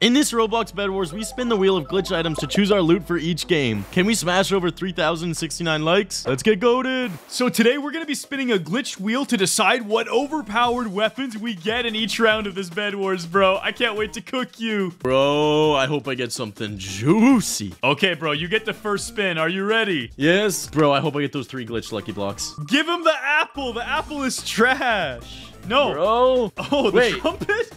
In this Roblox Bed Wars, we spin the wheel of glitch items to choose our loot for each game. Can we smash over 3,069 likes? Let's get goated. So today we're going to be spinning a glitched wheel to decide what overpowered weapons we get in each round of this Bed Wars, bro. I can't wait to cook you. Bro, I hope I get something juicy. Okay, bro, you get the first spin. Are you ready? Yes. Bro, I hope I get those three glitch lucky blocks. Give him the apple. The apple is trash. No. Bro. Oh, the Wait. trumpet?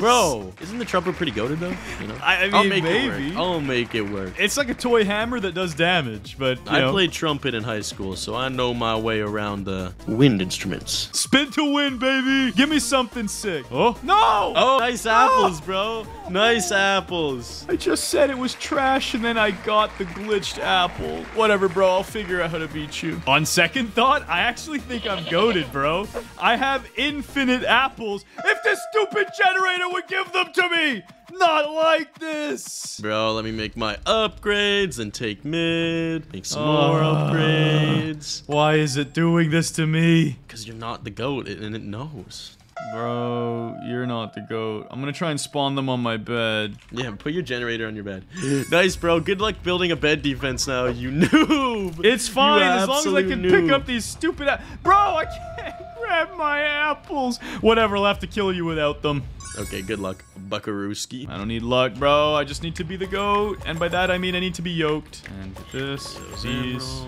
Bro, isn't the trumpet pretty goated though? You know? I- I I'll mean, make it work. I'll make it work. It's like a toy hammer that does damage, but, you I know. played trumpet in high school, so I know my way around the wind instruments. Spin to win, baby. Give me something sick. Oh, no. Oh, nice apples, bro. Nice apples. I just said it was trash and then I got the glitched apple. Whatever, bro. I'll figure out how to beat you. On second thought, I actually think I'm goated, bro. I have infinite apples. If this stupid generator would give them to me! Not like this! Bro, let me make my upgrades and take mid. Make some more Ah. upgrades. Why is it doing this to me? Because you're not the goat and it knows. Bro, you're not the goat. I'm gonna try and spawn them on my bed. Yeah, put your generator on your bed. nice, bro. Good luck building a bed defense now, you noob. It's fine You as long as I can noob. pick up these stupid Bro, I can't grab my apples. Whatever, I'll have to kill you without them. Okay, good luck, Buckarooski. I don't need luck, bro. I just need to be the goat. And by that, I mean I need to be yoked. And this, these.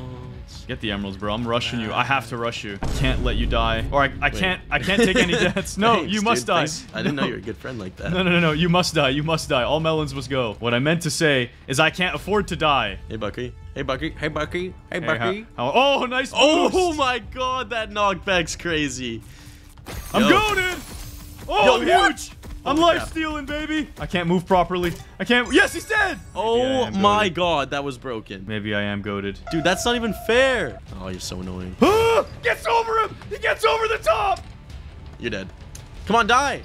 Emeralds. Get the emeralds, bro. I'm rushing you. I have to rush you. I can't let you die. Or I, I can't I can't take any deaths. No, Thanks, you must dude. die. Thanks. I didn't know you were a good friend like that. No, no, no, no. You must die. You must die. All melons must go. What I meant to say is I can't afford to die. Hey, Bucky. Hey, Bucky. Hey, Bucky. Hey, Hey, Bucky. how- how- oh, nice Oh boost. my god, that knockback's crazy. I'm Yo. goated. Oh, Yo, huge. I'm life crap. stealing, baby. I can't move properly. I can't. Yes, he's dead. Oh Maybe I oh my god, that was broken. Maybe I am goated. Dude, that's not even fair. Oh, you're so annoying. gets over him. He gets over the top. You're dead. Come on, die.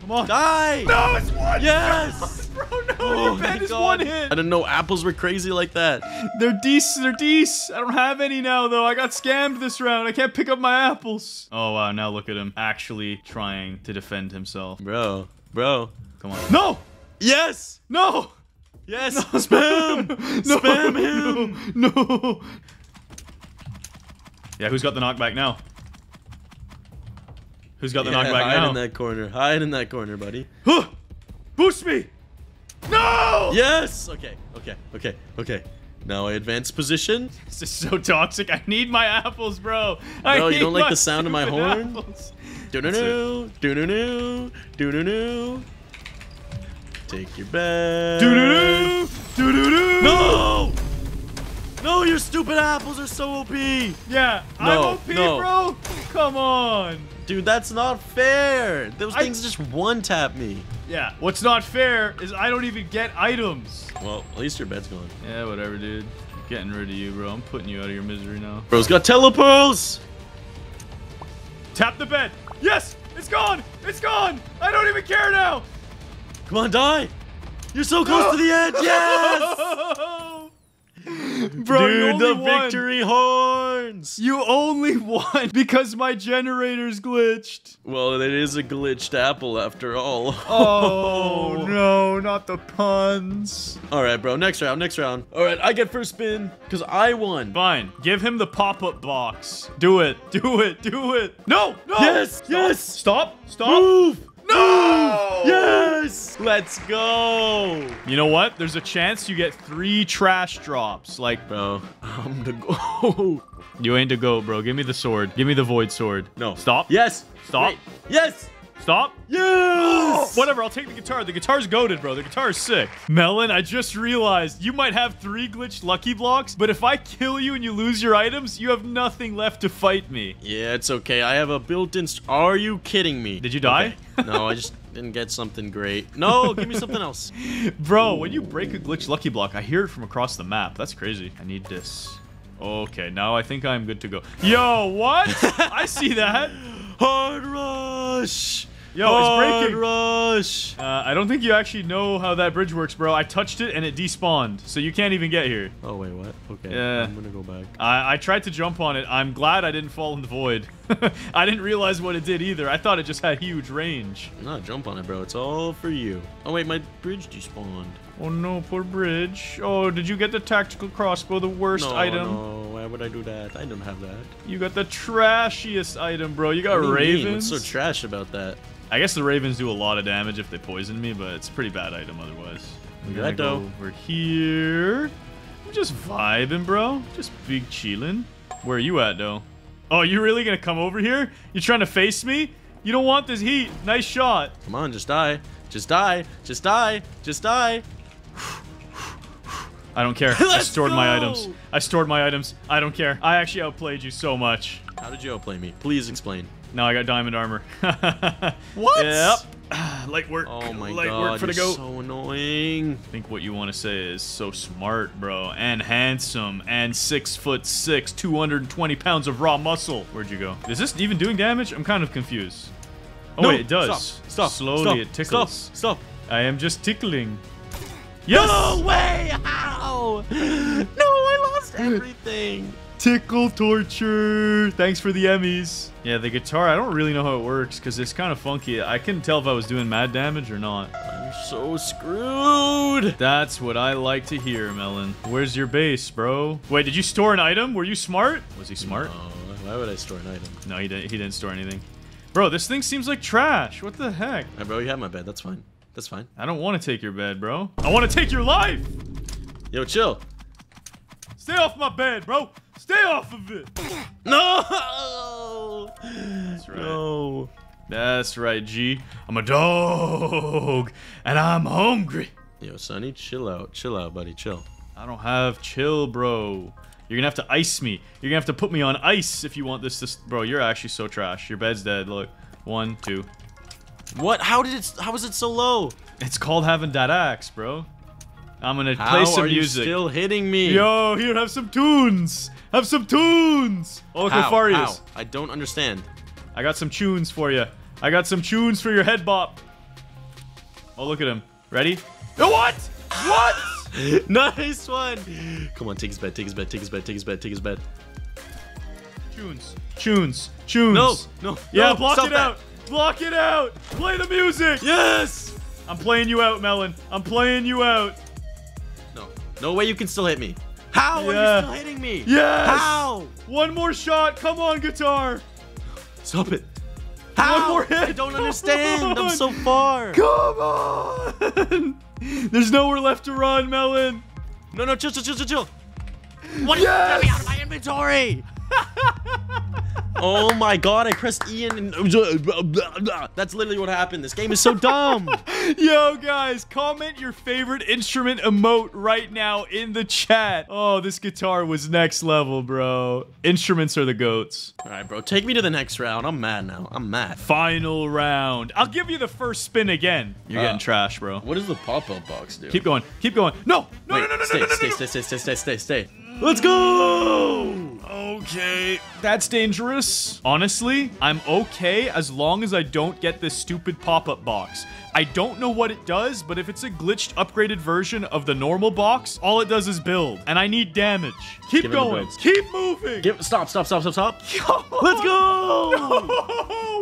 Come on. Die. No, it's one. Yes. Bro, no, Oh your my is God. one I hit. didn't know apples were crazy like that. They're dece. They're dece. I don't have any now, though. I got scammed this round. I can't pick up my apples. Oh, wow. Now look at him actually trying to defend himself. Bro, bro. Come on. No. Yes. No. Yes. Spam. No. Spam him. No. no. Yeah, who's got the knockback now? Who's got the Yeah, knockback hide now? in that corner. Hide in that corner, buddy. Huh! Boost me! No! Yes. Okay. Okay. Okay. Okay. Now I advance position. This is so toxic. I need my apples, bro. I Bro, you don't like the sound of my horn? Do do do. Do do do. Do do do. Take your bed. Doo-doo-doo! Doo-doo-doo! No! No, your stupid apples are so OP. Yeah, I'm OP, no. bro. Come on. Dude, that's not fair. Those I- things just one tap me. Yeah, what's not fair is I don't even get items. Well, at least your bed's gone. Yeah, whatever, dude. I'm getting rid of you, bro. I'm putting you out of your misery now. Bro's got telepearls. Tap the bed. Yes, it's gone. It's gone. I don't even care now. Come on, die. You're so close to the edge. Yes. Bro, Dude, the won. victory horns. You only won because my generator's glitched. Well, it is a glitched apple after all. Oh no, not the puns. All right, bro. Next round. Next round. All right, I get first spin because I won. Fine, give him the pop-up box. Do it, do it, do it. No, no. Yes, Stop. yes. Stop, stop. Move. No. Yes. Let's go. You know what? There's a chance you get three trash drops. Like, Bro, I'm the go. you ain't the goat, bro. Give me the sword. Give me the void sword. No. Stop. Yes. Stop. Wait. Yes. Stop. Yes. Whatever, I'll take the guitar. The guitar's goated, bro. The guitar's sick. Melon, I just realized you might have three glitched lucky blocks, but if I kill you and you lose your items, you have nothing left to fight me. Yeah, it's okay. I have a built-in. st- Are you kidding me? Did you die? Okay. No, I just didn't get something great. No, give me something else. Bro, when you break a glitch lucky block, I hear it from across the map. That's crazy. I need this. Okay, now I think I'm good to go. Yo, what? I see that. Hard rush. Yo, it's breaking. rush. Uh, I don't think you actually know how that bridge works, bro. I touched it and it despawned, so you can't even get here. Oh wait, what? Okay. Yeah. I'm gonna go back. I, I tried to jump on it. I'm glad I didn't fall in the void. I didn't realize what it did either. I thought it just had huge range. No, jump on it, bro. It's all for you. Oh, wait, my bridge despawned. Oh no, poor bridge. Oh, did you get the tactical crossbow, the worst no, item? No, why would I do that? I don't have that. You got the trashiest item, bro. You got What do you mean? ravens. What's so trash about that? I guess the ravens do a lot of damage if they poison me, but it's a pretty bad item otherwise. I'm Look at gonna that, go over here. I'm just vibing, bro. Just big chillin'. Where are you at, though? Oh, you really gonna come over here? You're trying to face me? You don't want this heat. Nice shot. Come on, just die. Just die. Just die. Just die. I don't care. I stored my items. I stored my items. I don't care. I actually outplayed you so much. How did you outplay me? Please explain. Now I got diamond armor. What? Yep. Light work. Oh my Light god, work for the goat. so annoying. I think what you want to say is so smart, bro, and handsome, and six foot six, 220 pounds of raw muscle. Where'd you go? Is this even doing damage? I'm kind of confused. Oh No, wait, it does. Stop. Stop. Slowly stop, it tickles. Stop. Stop. I am just tickling. Yes! No way! How? No, I lost everything. Tickle torture. Thanks for the Emmys. Yeah, the guitar, I don't really know how it works because it's kind of funky. I couldn't tell if I was doing mad damage or not. I'm so screwed. That's what I like to hear, Melon. Where's your base, bro? Wait, did you store an item? Were you smart? Was he smart? Oh, why would I store an item? No, he didn't. He didn't store anything. Bro, this thing seems like trash. What the heck? Hey, bro, you have my bed. That's fine. That's fine. I don't want to take your bed, bro. I want to take your life. Yo, chill. Stay off my bed, bro. Stay off of it. No. That's right. No. That's right, G. I'm a dog, and I'm hungry. Yo, Sunny, chill out. Chill out, buddy. Chill. I don't have chill, bro. You're gonna have to ice me. You're gonna have to put me on ice if you want this to. Bro, you're actually so trash. Your bed's dead. Look, one, two. What? How did it? How is it so low? It's called having that axe, bro. I'm gonna How play some are you music. still hitting me? Yo, here, have some tunes. Have some tunes. Oh, how? how far he How? is. I don't understand. I got some tunes for you. I got some tunes for your head bop. Oh, look at him. Ready? What? What? nice one. Come on, take his bed. Take his bed. Take his bed. Take his bed. Take his bed. Tunes. Tunes. Tunes. No. No. Yeah, no, block it that. out. Block it out. Play the music. Yes. I'm playing you out, Melon. I'm playing you out. No. Way you can still hit me. How are Yeah. you still hitting me? Yes. How? One more shot. Come on, guitar. Stop it. How? One more hit. I don't Come understand. I'm so far. Come on. There's nowhere left to run, Melon. No, no, chill, chill, chill, chill, chill. What? Yes! Get me out of my inventory. oh my god, I pressed E and... That's literally what happened. This game is so dumb. Yo, guys, comment your favorite instrument emote right now in the chat. Oh, this guitar was next level, bro. Instruments are the goats. All right, bro, take me to the next round. I'm mad now. I'm mad. Final round. I'll give you the first spin again. You're Uh, getting trash, bro. What does the pop-up box do? Keep going. Keep going. No. No, Wait, no, no, no, stay, no, no, no, stay, no. stay, stay, stay, stay, stay, stay. Let's go! Okay, that's dangerous. Honestly, I'm okay as long as I don't get this stupid pop-up box. I don't know what it does, but if it's a glitched, upgraded version of the normal box, all it does is build, and I need damage. Keep Give going. Keep moving. Give, stop, stop, stop, stop, stop. Let's Let's go! Why?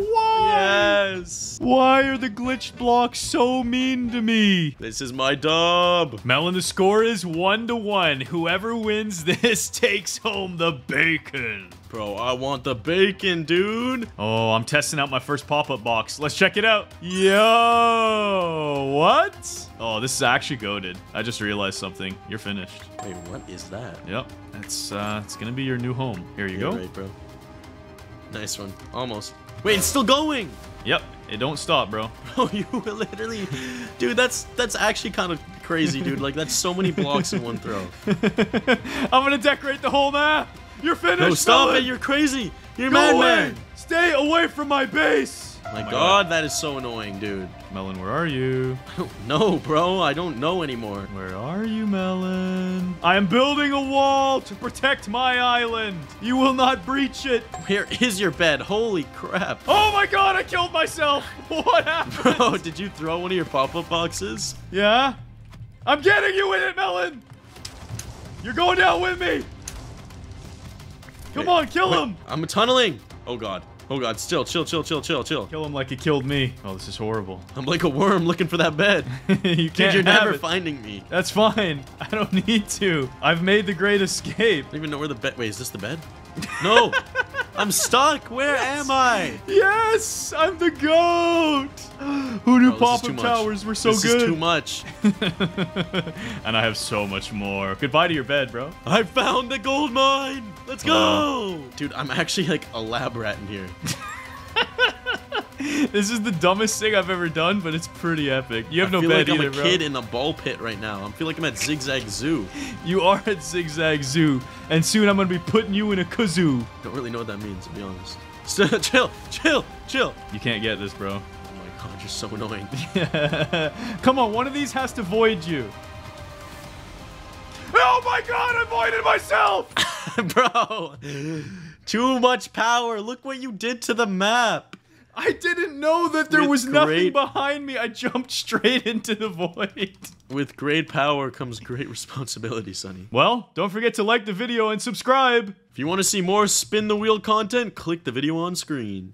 Yes! Why are the glitched blocks so mean to me? This is my dub. Melon, the score is one to one. Whoever wins this takes home the bacon. Bro, I want the bacon, dude. Oh, I'm testing out my first pop-up box. Let's check it out. Yo, what? Oh, this is actually goated. I just realized something. You're finished. Wait, what is that? Yep, it's uh, it's gonna be your new home. Here you You're go. right, bro. Nice one. Almost. Wait, it's still going. Yep, it don't stop, bro. Bro, oh, you literally, dude. That's that's actually kind of crazy, dude. Like that's so many blocks in one throw. I'm gonna decorate the whole map. You're finished. No, stop it! You're crazy. You're madman. Stay away from my base. Oh my, my God, that is so annoying, dude. Melon, where are you? No, bro, I don't know anymore. Where are you, Melon? I am building a wall to protect my island. You will not breach it. Where is your bed? Holy crap. Oh my god, I killed myself! What happened? Bro, did you throw one of your pop-up boxes? Yeah? I'm getting you in it, Melon! You're going down with me! Come Wait, on, kill him! I'm tunneling. Oh God. Oh god, still, chill, chill, chill, chill, chill. Kill him like he killed me. Oh, this is horrible. I'm like a worm looking for that bed. you Dude, can't you're have never it. finding me. That's fine. I don't need to. I've made the great escape. I don't even know where the bed. Wait, is this the bed? No, I'm stuck. Where am I? Yes, I'm the goat. Who knew oh, this too pop-up towers were so this good? is too much. and I have so much more. Goodbye to your bed, bro. I found the gold mine. Let's go, dude. I'm actually like a lab rat in here. This is the dumbest thing I've ever done, but it's pretty epic. You have I no feel bed like I'm a bro. kid in a ball pit right now. I feel like I'm at Zigzag Zoo. You are at Zigzag Zoo, and soon I'm gonna be putting you in a kazoo. Don't really know what that means, to be honest. Still, chill, chill, chill. You can't get this, bro. Oh my god, you're so annoying. Come on, one of these has to void you. Oh my god, I voided myself! Bro, too much power. Look what you did to the map. I didn't know that there With was nothing great- behind me. I jumped straight into the void. With great power comes great responsibility, Sunny. Well, don't forget to like the video and subscribe. If you want to see more spin the wheel content, click the video on screen.